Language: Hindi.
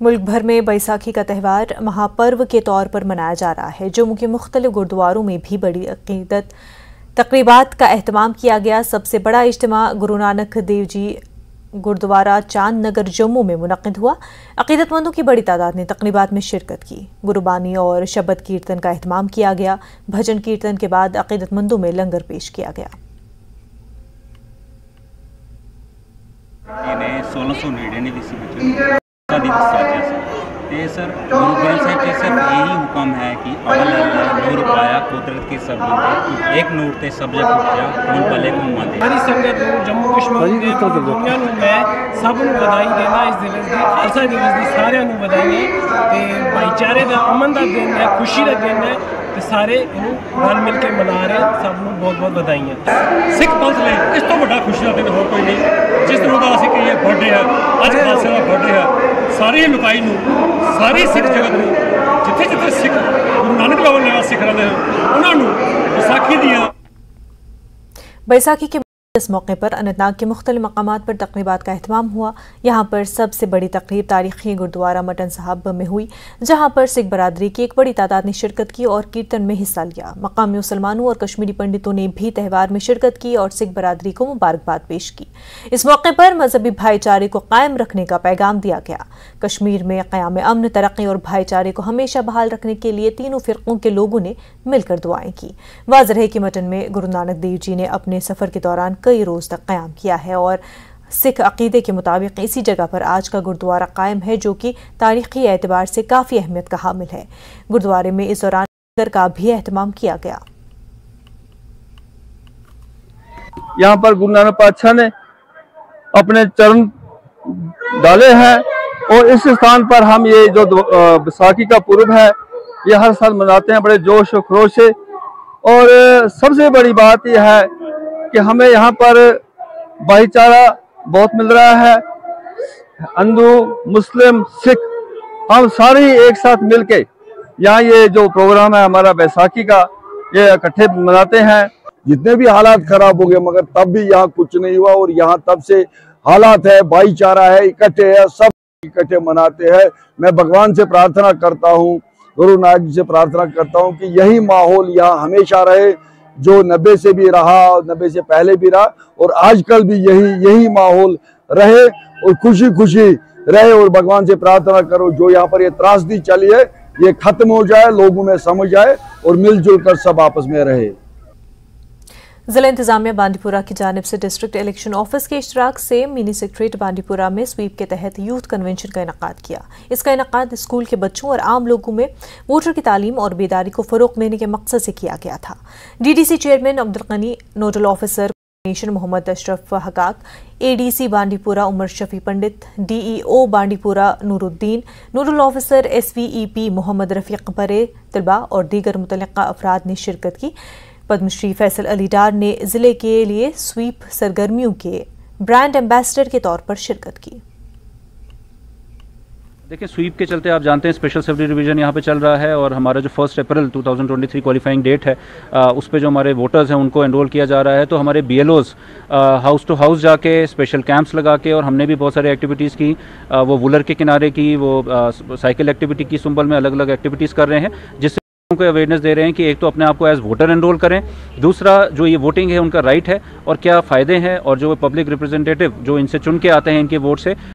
मुल्क भर में बैसाखी का त्यौहार महापर्व के तौर पर मनाया जा रहा है जम्मू के मुख्तलि गुरुद्वारों में भी बड़ी अकीदत, तकरीबात का अहतमाम किया गया। सबसे बड़ा इज्तम गुरु नानक देव जी गुरुद्वारा चाँद नगर जम्मू में मुनद हुआ। अकीदतमंदों की बड़ी तादाद ने तकरीबात में शिरकत की। गुरबानी और शबद कीर्तन का अहतमाम किया गया। भजन कीर्तन के बाद अकीदतमंदों में लंगर पेश किया गया। सोलह सौ ਨੇ ਜਿਸ ਵਿੱਚ ਦੀ ਸਾਜਿਆ ਸੀ ਤੇ ਸਰ ਗੁਰੂ ਗ੍ਰੰਥ ਸਾਹਿਬ ਜੀ ਸਿਰਫ ਇਹੀ ਹੁਕਮ ਹੈ ਕਿ ਅਵਲ ਅੱਲਾਹ ਨੂਰ ਪਾਇਆ ਕੁਦਰਤ ਕੇ ਸਭ ਬੰਦੇ ਇੱਕ ਨੂਰ ਤੇ ਸਭ ਜਗ ਉੱਠਿਆ ਕੌਣ ਭਲੇ ਕੌਣ ਮੰਦੇ ਸਾਰੀ ਸੰਗਤ ਨੂੰ ਜੰਮੂ ਕਸ਼ਮੀਰ ਦੇ ਦੁਨੀਆ ਨੂੰ ਮੈਂ ਸਭ ਨੂੰ ਵਧਾਈ ਦੇਣਾ ਇਸ ਦਿਵਸ ਦੀ ਖਾਲਸਾ ਦਿਵਸ ਦੀ ਸਾਰਿਆਂ ਨੂੰ ਵਧਾਈ ਤੇ ਭਾਈਚਾਰੇ ਦਾ ਅਮਨ ਦਾ ਦਿਨ ਹੈ ਖੁਸ਼ੀ ਦਾ ਦਿਨ ਹੈ ਤੇ ਸਾਰੇ ਇਹਨੂੰ ਰਲ ਮਿਲ ਕੇ ਮਨਾ ਰਹੇ ਸਭ ਨੂੰ ਬਹੁਤ ਬਹੁਤ ਵਧਾਈਆਂ। ਸਿੱਖ ਪੰਥ ਲਈ ਇਸ ਤੋਂ ਵੱਡਾ ਖੁਸ਼ੀ ਦਾ ਦਿਨ ਹੋਰ ਕੋਈ ਨਹੀਂ। ਜਿਸ ਦਿਨ ਦਾ ਅਸੀਂ ਕਹੀਏ ਬਰਥਡੇ ਆ, ਅੱਜ ਖਾਲਸੇ ਦਾ ਬਰਥਡੇ ਆ, ਸਾਰੀ ਲੁਕਾਈ ਨੂੰ, ਸਾਰੀ ਸਿੱਖ ਜਗਤ ਨੂੰ, ਜਿੱਥੇ ਜਿੱਥੇ ਸਿੱਖ, ਗੁਰੂ ਨਾਨਕ ਲੈਵਲ ਨਾਲ ਸਿੱਖ ਰਹੇ ਹਨ ਉਹਨਾਂ ਨੂੰ ਵਿਸਾਖੀ ਦੀਆਂ ਬੈਸਾਖੀ इस मौके पर अनंतनाग के मुख्तलि मकाम पर तकरीबा का अहतमाम हुआ। यहाँ पर सबसे बड़ी तकरीब तारीखी गुरुद्वारा मटन साहब में हुई, जहाँ पर सिख बरदरी की एक बड़ी तादाद ने शिरकत की और कीर्तन में हिस्सा लिया। मकामी मुसलमानों और कश्मीरी पंडितों ने भी त्यौहार में शिरकत की और सिख बरदरी को मुबारकबाद पेश की। इस मौके पर मजहबी भाईचारे को कायम रखने का पैगाम दिया गया। कश्मीर में क्याम अमन तरक्की और भाईचारे को हमेशा बहाल रखने के लिए तीनों फिरकों के लोगों ने मिलकर दुआएँ की। वाज रहे कि मटन में गुरु नानक देव जी ने अपने सफ़र के दौरान कई रोज तक क्याम किया है और सिख अकीदे के मुताबिक इसी जगह पर आज का गुरुद्वारा कायम है जो कि तारीखी एतबार से काफ़ी अहमियत का हामिल है। गुरुद्वारे में इस दौरान का भी अहतमाम किया गया। यहाँ पर गुरु नानक पातशाह ने अपने चरण डाले हैं और इस स्थान पर हम ये जो बैसाखी का पूर्व है, ये हर साल मनाते हैं, बड़े जोश और खरोश से। और सबसे बड़ी बात यह है कि हमें यहाँ पर भाईचारा बहुत मिल रहा है। हिंदू, मुस्लिम, सिख, हम सारे एक साथ मिलके यहाँ ये जो प्रोग्राम है हमारा बैसाखी का, ये इकट्ठे मनाते हैं। जितने भी हालात खराब हो गए, मगर तब भी यहाँ कुछ नहीं हुआ और यहाँ तब से हालात है, भाईचारा है, इकट्ठे है, सब इकट्ठे मनाते हैं। मैं भगवान से प्रार्थना करता हूँ, गुरु नानक जी से प्रार्थना करता हूँ कि यही माहौल यहाँ हमेशा रहे। जो नब्बे से भी रहा और नब्बे से पहले भी रहा और आजकल भी यही यही माहौल रहे और खुशी खुशी रहे और भगवान से प्रार्थना करो, जो यहाँ पर ये त्रासदी चली है, ये खत्म हो जाए, लोगों में समझ आए और मिलजुल कर सब आपस में रहे। जिला इंतजामिया बांदीपुरा की जानब से डिस्ट्रिक्ट इलेक्शन ऑफ़िस के इश्तराक से मिनी सेक्रेट बांदीपुरा में स्वीप के तहत यूथ कन्वेंशन का इनका किया। इसका इनका स्कूल के बच्चों और आम लोगों में वोटर की तालीम और बेदारी को फरोग देने के मकसद से किया गया था। DDC chairman Abdul Gani nodal officer Mohammad Ashraf Hakak ADC Bandipora Umar Shafi Pandit DEO Bandipora Nooruddin Noorul officer SVEEP Mohammad Rafiq Parray तलबा और दीगर मुतल अफराद ने शिरकत की। पद्मश्री फैसल अली डार ने ज़िले के लिए स्वीप सरगर्मियों के ब्रांड एम्बेसडर के तौर पर शिरकत की। देखिए स्वीप के चलते आप जानते हैं स्पेशल सेफ्टी डिवीज़न यहाँ पे चल रहा है और हमारा जो फ़र्स्ट अप्रैल 2023 क्वालिफाइंग डेट है आ, उस पर जो हमारे वोटर्स हैं उनको एनरोल किया जा रहा है। तो हमारे बी हाउस टू हाउस जाके स्पेशल कैंप्स लगा के और हमने भी बहुत सारी एक्टिविटीज़ की आ, वो वुलर के किनारे की वो साइकिल एक्टिविटी की सुंबल में अलग अलग एक्टिविटीज़ कर रहे हैं जिससे को अवेयरनेस दे रहे हैं कि एक तो अपने आप को एज वोटर एनरोल करें, दूसरा जो ये वोटिंग है उनका राइट है और क्या फ़ायदे हैं और जो पब्लिक रिप्रेजेंटेटिव जो इनसे चुन के आते हैं इनके वोट से